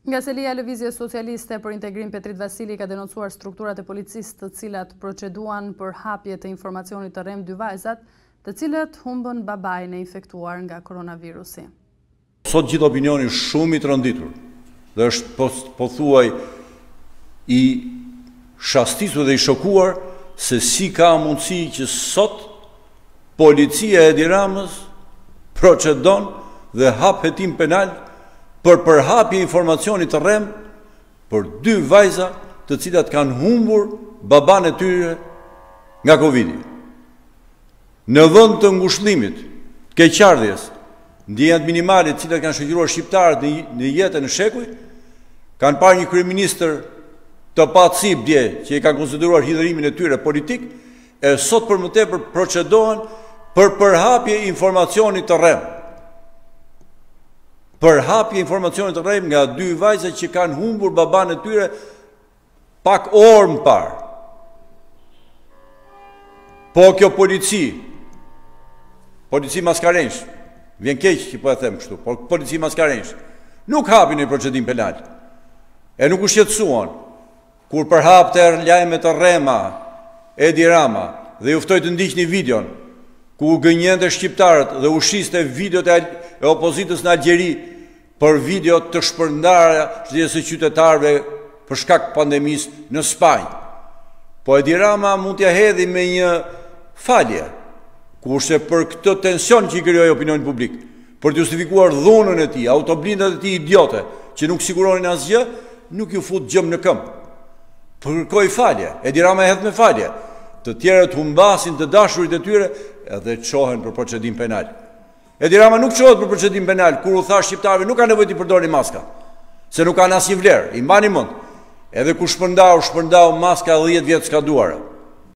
Nga selia e Lëvizjes Socialiste për Integrim Petrit Vasili ka denoncuar strukturat e policisë të cilat proceduan përhapje të informacionit të rremë dy vajzat, të cilat humbën babain e infektuar nga koronavirusi. Sot gjithë opinioni është shumë i tronditur dhe është pothuaj i shastisur dhe i shokuar se si ka mundësi që sot Policia e Edi Ramës procedon dhe hap hetim penal për përhapje informacionit të rremë për dy vajza të cilat kanë humbur babanë e tyre nga covid-i. Në vend të ngushëllimit, të keqardhjes, ndjenjat minimale të cilat kanë shoqëruar shqiptarët në jetën në shekuj, kanë parë një kryeministër të pacipë dje që i ka konsideruar hidhërimin e tyre politikë, E sot për më tepër procedohen për përhapje informacionit të rremë. Përhapje informacionit të rremë nga dy vajza që kanë humbur babanë e tyre pak orë më parë. Po kjo polici, polici maskarenjsh, vjen keqë që po e them kështu, por polici maskarenjsh, nuk hapi një procedim penal, e nuk u shqetësuan, Kur përhapte lajme të rrema Edi Rama dhe ju ftoj të ndiqni videon kur gënjente shqiptarët dhe u shiste videot e, e opozitës në Algjeri për video të shpërndarjes së qytetarëve për shkak pandemisë në Spanjë. Po Edi Rama mund t'ia hedhë me një falje, kurse për këtë tension që i krijoi opinionit publik, Për të justifikuar dhunën e tij, autoblindat e tij idiote, që nuk siguronin asgjë, nuk iu fut gjemb në këmbë. Kërkoi falje, Edi Rama e hedh me falje, të tjerët humbasin të dashurit e tyre dhe çohen për procedim penal. Edi Rama nuk çohet për procedim penal, kur u tha shqiptarëve nuk ka nevojë t'i përdorin maskat, se nuk kanë asnjë vlerë, e mbani mend, edhe kur shpërndau, shpërndau maska 10 vjet të skaduara.